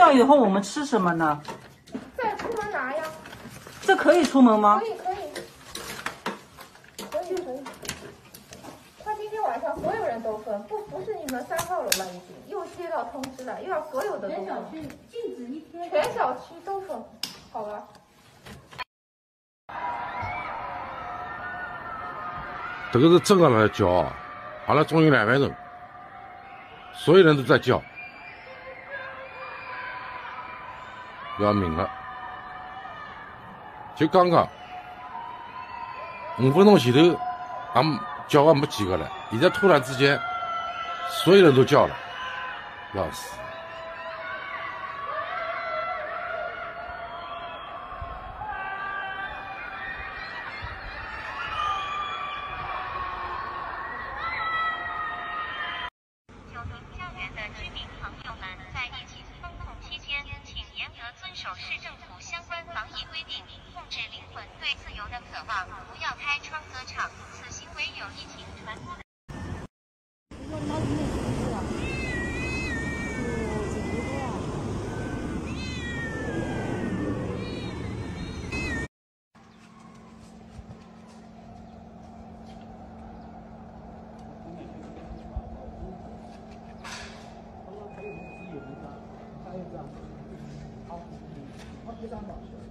掉以后，我们吃什么呢？再出门拿呀，这可以出门吗可？以可以，可以可以。他今天晚上所有人都分，不不是你们三号楼了，已经又接到通知了，又要所有的都分，禁止一天全小区都分，好吧？这个是真的来叫啊，阿拉终于两万人，所有人都在叫，要命了！就刚刚五分钟前头，俺们叫的没几个了，现在突然之间，所有人都叫了，要死！遵守市政府相关防疫规定，控制灵魂对自由的渴望，不要开窗歌唱，此行为有疫情传播的。还有这样，好，好，第三个。